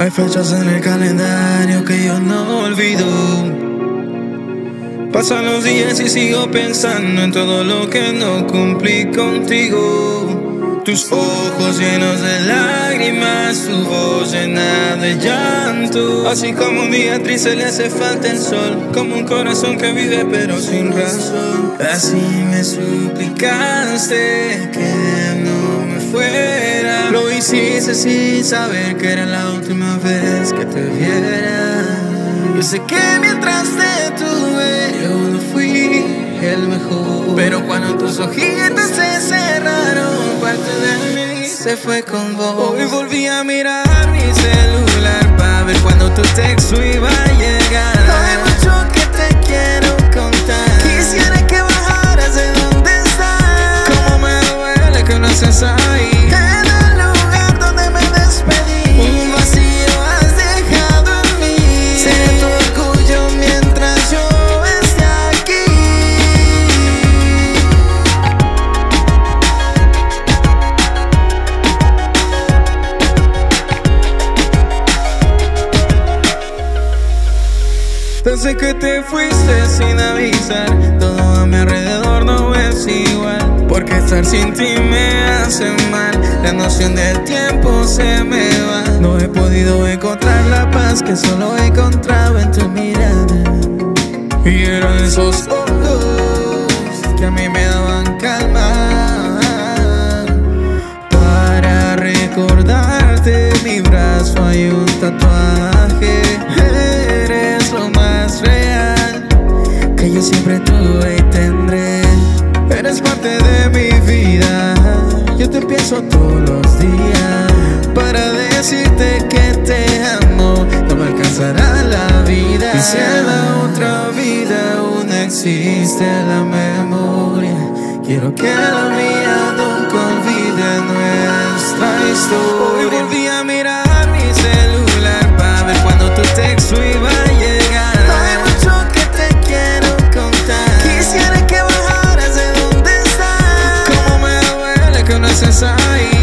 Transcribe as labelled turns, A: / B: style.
A: Hay fechas en el calendario que yo no olvido. Pasan los días y sigo pensando en todo lo que no cumplí contigo. Tus ojos llenos de lágrimas, tu voz llena de llanto. Así como un día triste le hace falta el sol, como un corazón que vive pero sin razón. Así me suplicaste que hiciste sin saber que era la última vez que te viera. Yo sé que mientras te tuve, yo no fui el mejor. Pero cuando tus ojitos se cerraron, parte de mí se fue con vos. Hoy volví a mirar mi celular para ver cuando tu texto iba a llegar. Hay mucho que te quiero contar. Quisiera que bajaras de donde estás. Cómo me duele que no estés ahí. Desde que te fuiste sin avisar, todo a mi alrededor no es igual. Porque estar sin ti me hace mal, la noción del tiempo se me va. No he podido encontrar la paz que solo he encontrado en tu mirada. Y eran esos ojos que a mí me daban calma. Para recordarte, mi brazo hay un tatuaje. Siempre tuve y tendré. Eres parte de mi vida. Yo te pienso todos los días para decirte que te amo. No me alcanzará la vida. Y si en la otra vida aún existe la memoria, quiero que la mía nunca olvide nuestra historia. time